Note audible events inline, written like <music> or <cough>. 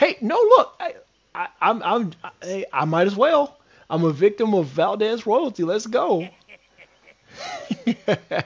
Hey, no, look, I, I, I'm, I'm, I, I might as well. I'm a victim of Valdez royalty. Let's go. <laughs>